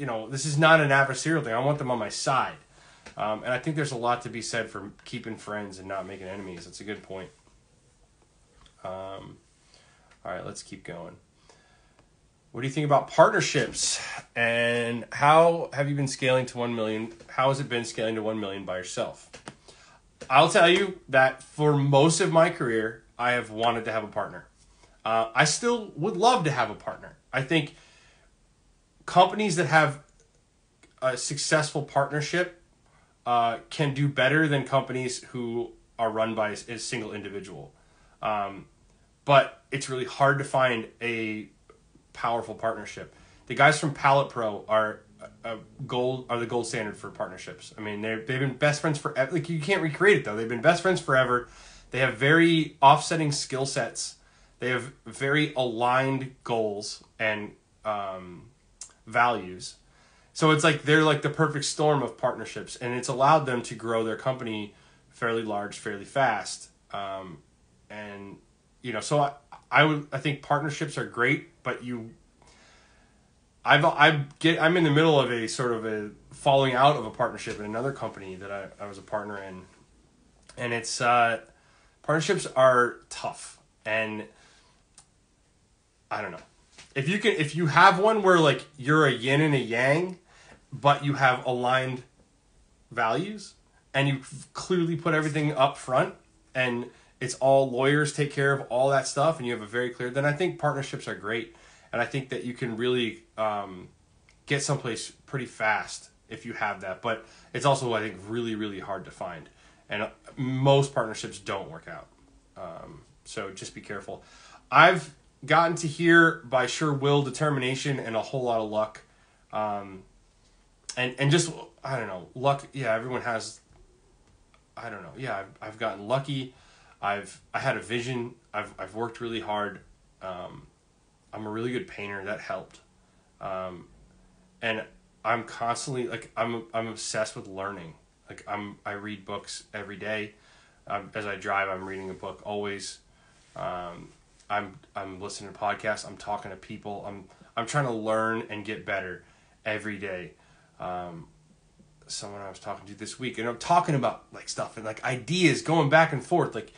you know, this is not an adversarial thing. I want them on my side. Um, and I think there's a lot to be said for keeping friends and not making enemies. That's a good point. Um, all right, let's keep going. What do you think about partnerships and how have you been scaling to 1 million? How has it been scaling to 1 million by yourself? I'll tell you that for most of my career, I have wanted to have a partner. Uh, I still would love to have a partner. I think companies that have a successful partnership uh, can do better than companies who are run by a, single individual. Um, but it's really hard to find a powerful partnership. The guys from Palette Pro are a gold are the gold standard for partnerships. I mean, they they've been best friends forever. Like you can't recreate it though. They've been best friends forever. They have very offsetting skill sets. They have very aligned goals and um, values. So it's like they're like the perfect storm of partnerships, and it's allowed them to grow their company fairly large, fairly fast. Um, and you know, so I, I would I think partnerships are great, but you I've I get I'm in the middle of a sort of a falling out of a partnership in another company that I, I was a partner in, and it's uh, partnerships are tough and I don't know if you can if you have one where like you're a yin and a yang, but you have aligned values and you clearly put everything up front and it's all lawyers take care of all that stuff and you have a very clear then I think partnerships are great and I think that you can really um, get someplace pretty fast if you have that. But it's also I think really really hard to find, and uh, most partnerships don't work out. Um, so just be careful. I've gotten to here by sure will, determination, and a whole lot of luck, um, and and just I don't know luck. Yeah, everyone has. I don't know. Yeah, I've I've gotten lucky. I've I had a vision. I've I've worked really hard. Um, I'm a really good painter. That helped. Um, and I'm constantly like I'm I'm obsessed with learning. Like I'm I read books every day. Um, as I drive, I'm reading a book always. Um, I'm I'm listening to podcasts. I'm talking to people. I'm I'm trying to learn and get better every day. Um, someone I was talking to this week, and I'm talking about like stuff and like ideas going back and forth. Like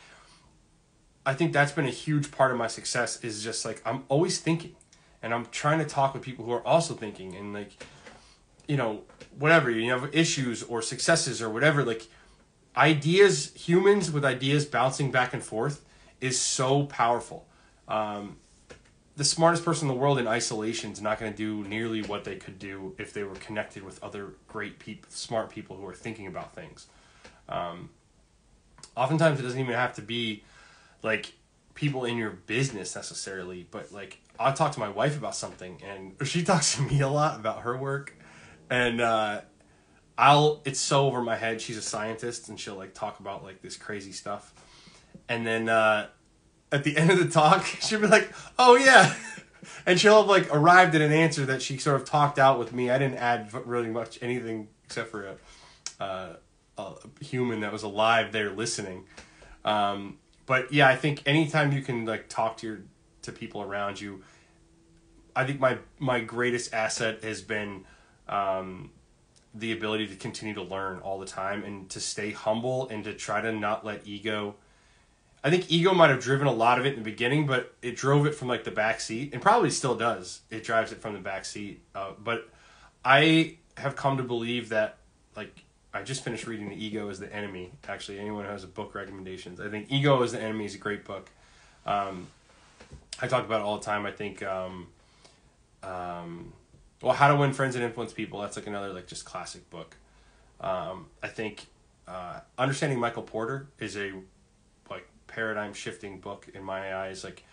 I think that's been a huge part of my success is just like I'm always thinking and I'm trying to talk with people who are also thinking and like you know whatever you have issues or successes or whatever like ideas humans with ideas bouncing back and forth is so powerful um, the smartest person in the world in isolation is not going to do nearly what they could do if they were connected with other great people smart people who are thinking about things um, oftentimes it doesn't even have to be like people in your business necessarily, but like I'll talk to my wife about something and (laughs) she talks to me a lot about her work and uh I'll it's so over my head. She's a scientist and she'll like talk about like this crazy stuff. And then uh at the end of the talk, (laughs) she'll be like, "Oh yeah." And she'll have like arrived at an answer that she sort of talked out with me. I didn't add really much anything except for a, uh, a human that was alive there listening. Um, but yeah, I think anytime you can like talk to your to people around you, I think my my greatest asset has been um, the ability to continue to learn all the time and to stay humble and to try to not let ego. I think ego might have driven a lot of it in the beginning, but it drove it from like the back seat, and probably still does. It drives it from the back seat. Uh, but I have come to believe that like I just finished reading The Ego is the Enemy. Actually, anyone who has a book recommendations, I think Ego is the Enemy is a great book. Um, I talk about it all the time. I think, um, um, well, How to Win Friends and Influence People. That's like another like just classic book. Um, I think uh, Understanding Michael Porter is a paradigm shifting book in my eyes. Like,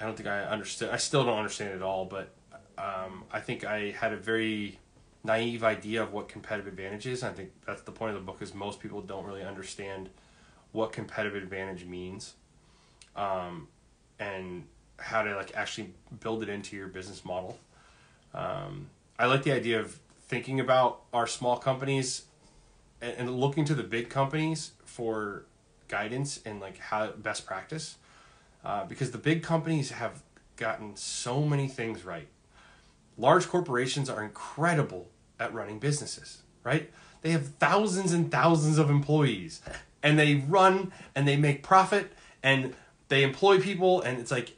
I don't think I understood. I still don't understand it all, but um, I think I had a very naive idea of what competitive advantage is. I think that's the point of the book is most people don't really understand what competitive advantage means, um, and how to like actually build it into your business model. Um, I like the idea of thinking about our small companies and, and looking to the big companies for guidance and like how best practice, uh, because the big companies have gotten so many things right. Large corporations are incredible at running businesses, right? They have thousands and thousands of employees and they run and they make profit and they employ people and it's like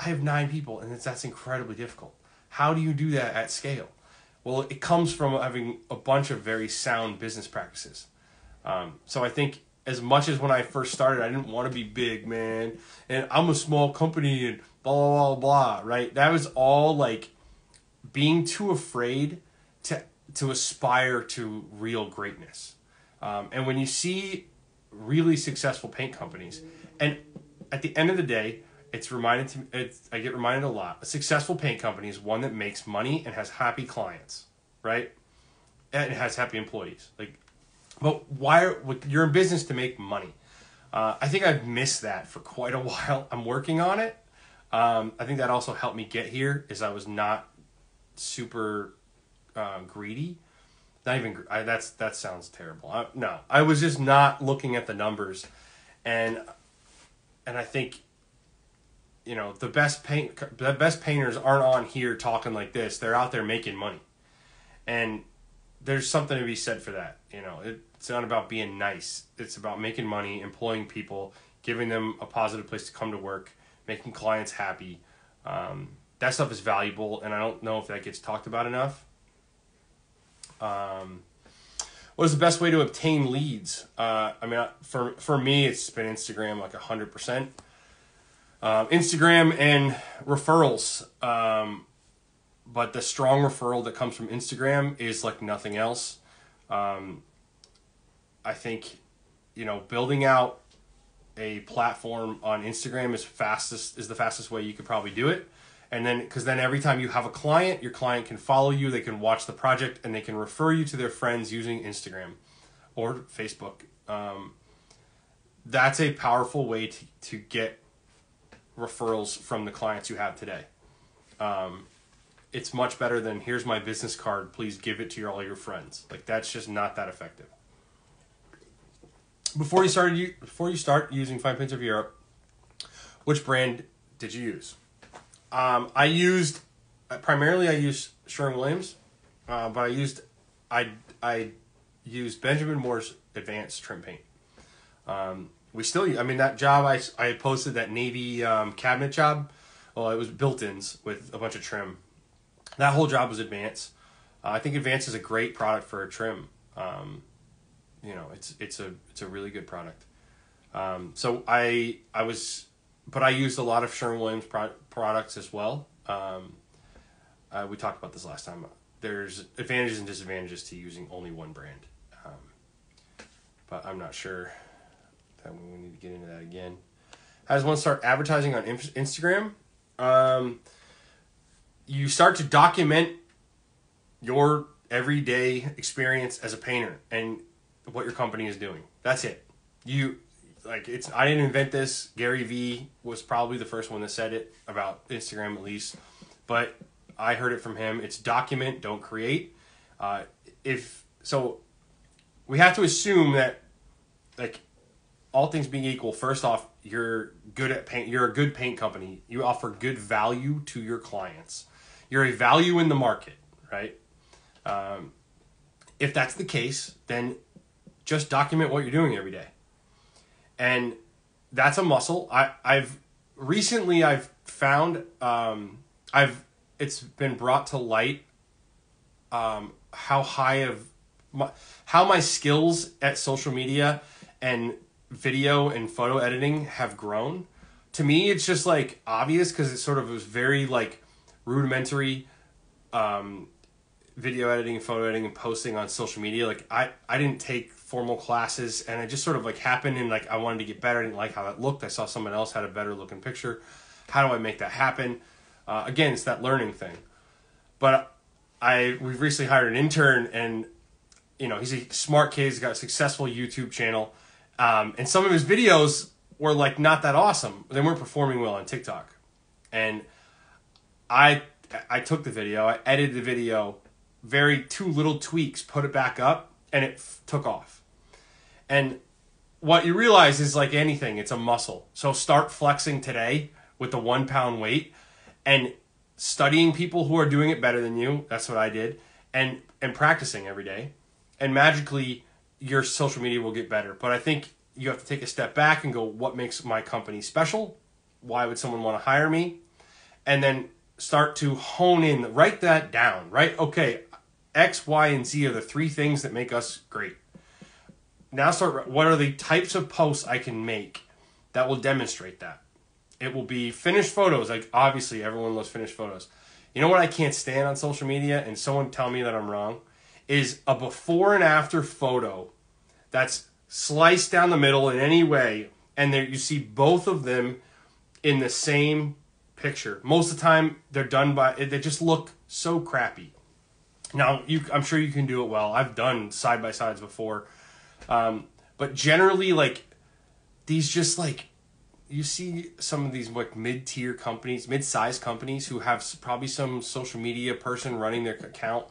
I have 9 people and it's that's incredibly difficult. How do you do that at scale? Well, it comes from having a bunch of very sound business practices. Um, so I think as much as when I first started, I didn't want to be big, man. And I'm a small company and blah, blah, blah, blah, right? That was all like being too afraid to, to aspire to real greatness. Um, and when you see really successful paint companies, and at the end of the day, it's reminded to it's, I get reminded a lot. A successful paint company is one that makes money and has happy clients, right? And it has happy employees. Like, but why? Are, you're in business to make money. Uh, I think I've missed that for quite a (laughs) while. I'm working on it. Um, I think that also helped me get here. Is I was not super uh, greedy. Not even I, that's that sounds terrible. I, no, I was just not looking at the numbers, and and I think you know the best paint the best painters aren't on here talking like this they're out there making money and there's something to be said for that you know it's not about being nice. It's about making money employing people giving them a positive place to come to work making clients happy. Um, that stuff is valuable and i don't know if that gets talked about enough. Um, what is the best way to obtain leads? Uh, i mean for, for me it's been instagram like 100% um, Instagram and referrals. Um, but the strong referral that comes from Instagram is like nothing else. Um, I think, you know, building out a platform on Instagram is fastest is the fastest way you could probably do it. And then, because then every time you have a client, your client can follow you, they can watch the project, and they can refer you to their friends using Instagram or Facebook. Um, that's a powerful way to, to get referrals from the clients you have today. Um, it's much better than here's my business card, please give it to your, all your friends. Like that's just not that effective. Before you started, before you start using Fine Paints of Europe, which brand did you use? Um, I used primarily I used Sherwin Williams, uh, but I used I I used Benjamin Moore's advanced trim paint. Um, we still, I mean, that job I, I posted that Navy um, cabinet job. Well, it was built-ins with a bunch of trim. That whole job was Advance. Uh, I think Advance is a great product for a trim. Um, you know, it's it's a it's a really good product. Um, so I I was, but I used a lot of Sherwin Williams pro- products as well. Um, uh, we talked about this last time. There's advantages and disadvantages to using only one brand, um, but I'm not sure that we need to get into that again. How does one start advertising on Instagram? Um, you start to document your everyday experience as a painter and what your company is doing. That's it. You like it's I didn't invent this. Gary Vee was probably the first one that said it about Instagram at least. But I heard it from him. It's document, don't create. Uh, if so we have to assume that like all things being equal, first off, you're good at paint. You're a good paint company. You offer good value to your clients. You're a value in the market, right? Um, if that's the case, then just document what you're doing every day, and that's a muscle. I I've recently I've found um, I've it's been brought to light um, how high of my, how my skills at social media and video and photo editing have grown. To me, it's just like obvious because it sort of was very like rudimentary um, video editing, photo editing, and posting on social media. Like I, I didn't take formal classes, and it just sort of like happened, and like I wanted to get better. I didn't like how that looked. I saw someone else had a better looking picture. How do I make that happen? Uh, again, it's that learning thing. But I we've recently hired an intern, and you know he's a smart kid. He's got a successful YouTube channel um, and some of his videos were like not that awesome. They weren't performing well on TikTok. And I I took the video, I edited the video, very two little tweaks, put it back up, and it f- took off. And what you realize is like anything, it's a muscle. So start flexing today with the one pound weight and studying people who are doing it better than you. That's what I did. And and practicing every day. And magically your social media will get better. But I think you have to take a step back and go, what makes my company special? Why would someone want to hire me? And then start to hone in, write that down, right? Okay, X, Y, and Z are the three things that make us great. Now start. What are the types of posts I can make that will demonstrate that? It will be finished photos. Like obviously, everyone loves finished photos. You know what I can't stand on social media, and someone tell me that I'm wrong, is a before and after photo that's sliced down the middle in any way, and there you see both of them in the same picture. Most of the time, they're done by they just look so crappy. Now, you, I'm sure you can do it well. I've done side by sides before, um, but generally, like these, just like you see some of these like mid tier companies, mid sized companies who have probably some social media person running their account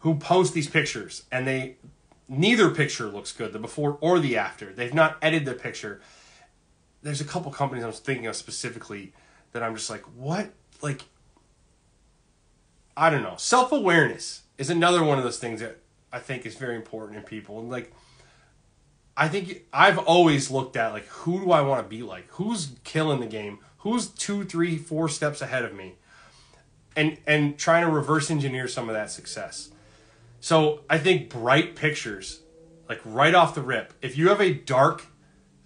who post these pictures, and they neither picture looks good, the before or the after. They've not edited the picture. There's a couple companies I'm thinking of specifically that I'm just like, what? Like, I don't know. Self awareness is another one of those things that I think is very important in people. And like, I think I've always looked at like, who do I want to be like? Who's killing the game? Who's two, three, four steps ahead of me? And and trying to reverse engineer some of that success. So I think bright pictures, like right off the rip, if you have a dark,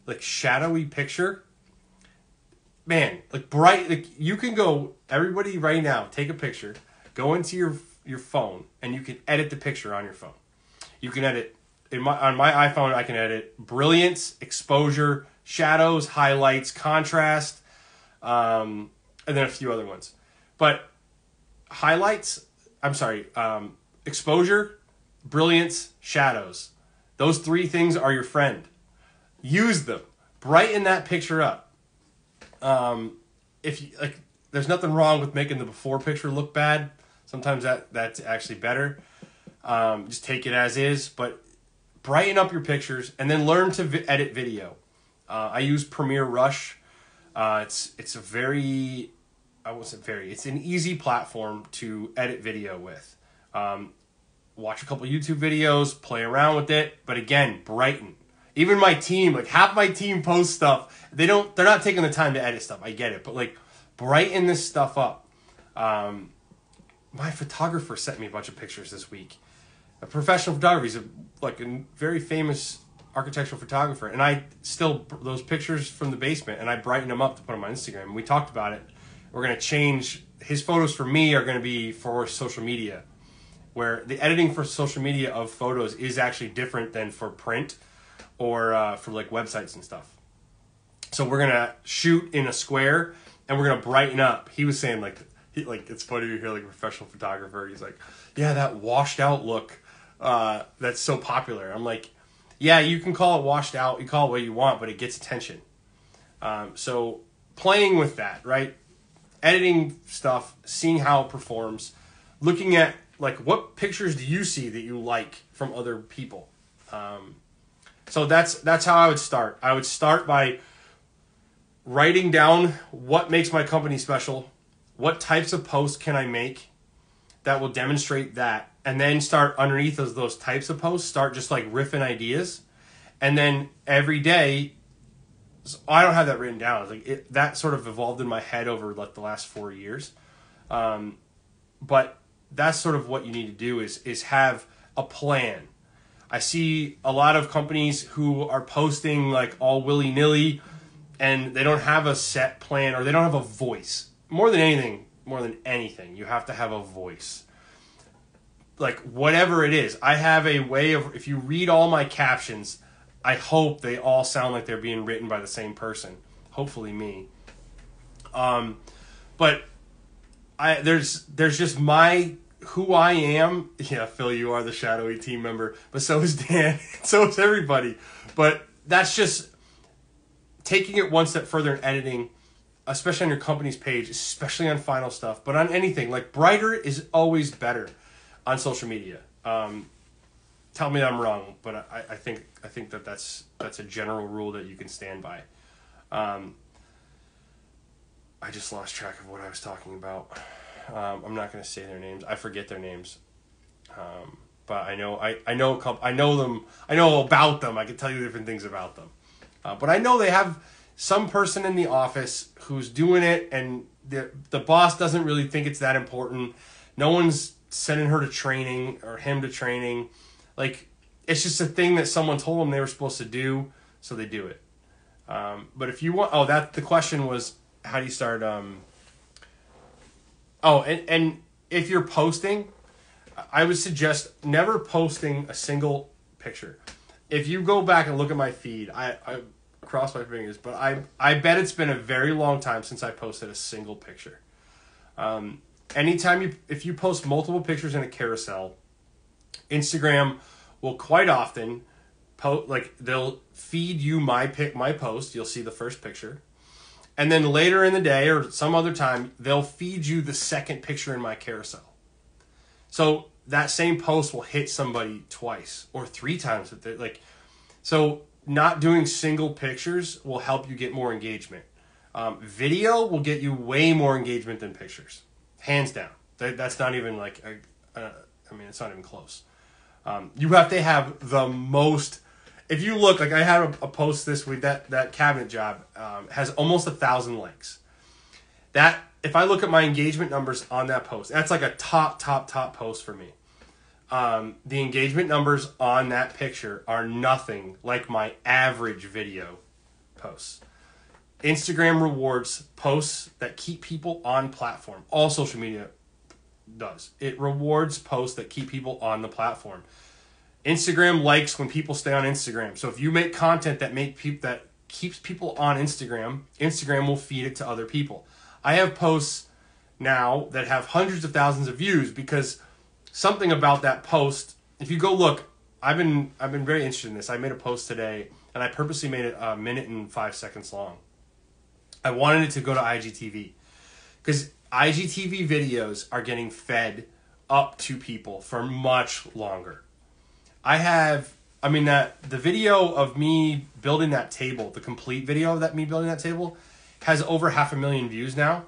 like shadowy picture, man, like bright, like you can go. Everybody, right now, take a picture, go into your your phone and you can edit the picture on your phone. You can edit in my on my iPhone I can edit brilliance, exposure, shadows, highlights, contrast, um, and then a few other ones. But highlights, I'm sorry, um, exposure, brilliance, shadows. Those three things are your friend. Use them. Brighten that picture up. Um, if you, like, there's nothing wrong with making the before picture look bad Sometimes that that's actually better. Um, just take it as is, but brighten up your pictures and then learn to vi- edit video. Uh, I use Premiere Rush. Uh, it's it's a very I wasn't very. It's an easy platform to edit video with. Um, watch a couple YouTube videos, play around with it, but again, brighten. Even my team, like half my team post stuff. They don't. They're not taking the time to edit stuff. I get it, but like brighten this stuff up. Um, my photographer sent me a bunch of pictures this week. A professional photographer, he's a, like a very famous architectural photographer, and I still those pictures from the basement, and I brighten them up to put them on Instagram. we talked about it. We're gonna change his photos for me are gonna be for social media, where the editing for social media of photos is actually different than for print or uh, for like websites and stuff. So we're gonna shoot in a square, and we're gonna brighten up. He was saying like he like it's funny to hear like a professional photographer. He's like, yeah, that washed out look uh, that's so popular. I'm like, yeah, you can call it washed out. You call it what you want, but it gets attention. Um, so playing with that, right? Editing stuff, seeing how it performs, looking at like what pictures do you see that you like from other people. Um, so that's that's how I would start. I would start by writing down what makes my company special what types of posts can I make that will demonstrate that and then start underneath those, those types of posts start just like riffing ideas and then every day so I don't have that written down. like it, that sort of evolved in my head over like the last four years, um, but that's sort of what you need to do is is have a plan. I see a lot of companies who are posting like all willy nilly, and they don't have a set plan or they don't have a voice more than anything, more than anything, you have to have a voice. Like whatever it is, I have a way of if you read all my captions, I hope they all sound like they're being written by the same person. Hopefully me. Um, but I there's there's just my who I am. (laughs) Yeah, Phil, you are the shadowy team member, but so is Dan. (laughs) so is everybody. But that's just taking it one step further in editing especially on your company's page, especially on final stuff, but on anything, like brighter is always better on social media. Um, tell me I'm wrong, but I, I think I think that that's that's a general rule that you can stand by. Um, I just lost track of what I was talking about. Um, I'm not going to say their names. I forget their names. Um, but I know I, I know a couple, I know them. I know about them. I can tell you different things about them. Uh, but I know they have some person in the office who's doing it and the the boss doesn't really think it's that important. No one's sending her to training or him to training. Like it's just a thing that someone told them they were supposed to do, so they do it. Um, but if you want, oh, that the question was, how do you start? Um, oh, and and if you're posting, I would suggest never posting a single picture. If you go back and look at my feed, I, I cross my fingers, but I I bet it's been a very long time since I posted a single picture. Um, anytime you if you post multiple pictures in a carousel, Instagram will quite often po- like they'll feed you my pic my post, you'll see the first picture. And then later in the day or some other time, they'll feed you the second picture in my carousel. So that same post will hit somebody twice or three times like so not doing single pictures will help you get more engagement. Um, video will get you way more engagement than pictures, hands down. That, that's not even like, a, a, I mean, it's not even close. Um, you have to have the most. If you look, like I had a, a post this week that that cabinet job um, has almost a thousand likes. That if I look at my engagement numbers on that post, that's like a top, top, top post for me. Um, the engagement numbers on that picture are nothing like my average video posts. Instagram rewards posts that keep people on platform. All social media does. It rewards posts that keep people on the platform. Instagram likes when people stay on Instagram. So if you make content that make people that keeps people on Instagram, Instagram will feed it to other people. I have posts now that have hundreds of thousands of views because something about that post. If you go look, I've been I've been very interested in this. I made a post today, and I purposely made it a minute and five seconds long. I wanted it to go to IGTV because IGTV videos are getting fed up to people for much longer. I have, I mean, that the video of me building that table, the complete video of that me building that table, has over half a million views now.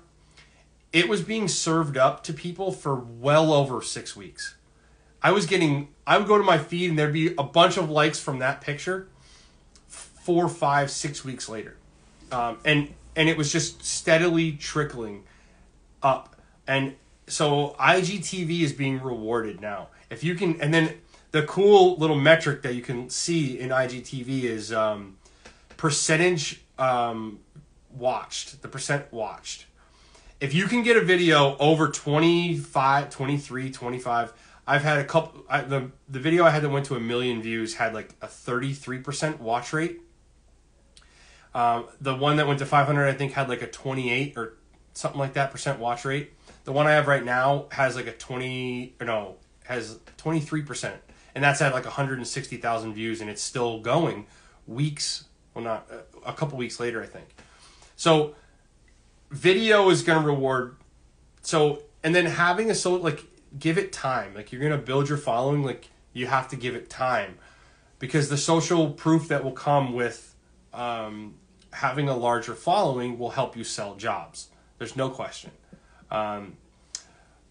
It was being served up to people for well over six weeks. I was getting, I would go to my feed and there'd be a bunch of likes from that picture four, five, six weeks later. Um, and and it was just steadily trickling up. And so IGTV is being rewarded now. If you can, and then the cool little metric that you can see in IGTV is um, percentage um, watched, the percent watched. If you can get a video over 25, 23, 25, I've had a couple, I, the, the video I had that went to a million views had like a 33% watch rate. Um, the one that went to 500, I think, had like a 28 or something like that percent watch rate. The one I have right now has like a 20, or no, has 23%. And that's at like 160,000 views and it's still going weeks, well, not a couple weeks later, I think. So video is going to reward. So, and then having a so like give it time. Like you're going to build your following, like you have to give it time because the social proof that will come with um, having a larger following will help you sell jobs. There's no question. Um,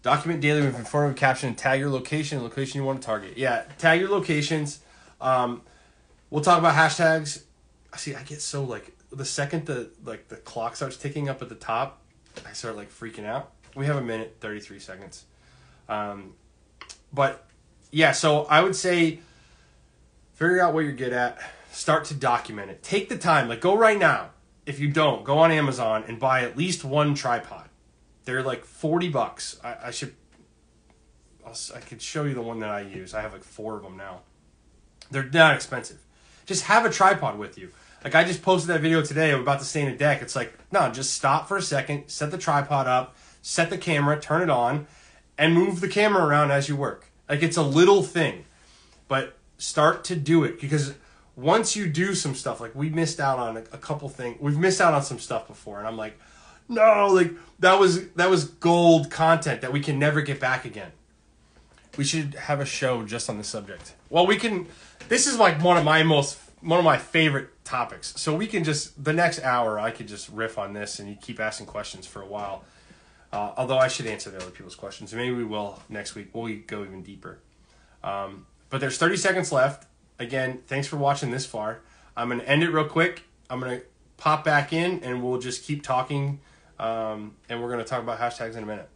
document daily with informative caption. Tag your location, location you want to target. Yeah, tag your locations. Um, we'll talk about hashtags. I see, I get so like the second the like the clock starts ticking up at the top, I start like freaking out. We have a minute thirty three seconds. Um, but yeah, so I would say figure out what you're good at. Start to document it. Take the time. Like go right now if you don't, go on Amazon and buy at least one tripod. They're like 40 bucks. I, I should, I'll, I could show you the one that I use. I have like four of them now. They're not expensive. Just have a tripod with you. Like I just posted that video today. I'm about to stay in a deck. It's like, no, just stop for a second, set the tripod up, set the camera, turn it on, and move the camera around as you work. Like it's a little thing, but start to do it because once you do some stuff, like we missed out on a, a couple things. We've missed out on some stuff before, and I'm like, no, like that was that was gold content that we can never get back again. We should have a show just on the subject. Well, we can. This is like one of my most one of my favorite topics. So we can just the next hour I could just riff on this and you keep asking questions for a while. Uh, although I should answer the other people's questions. Maybe we will next week. We'll go even deeper. Um, but there's 30 seconds left again, thanks for watching this far. I'm going to end it real quick. I'm going to pop back in and we'll just keep talking. Um, and we're going to talk about hashtags in a minute.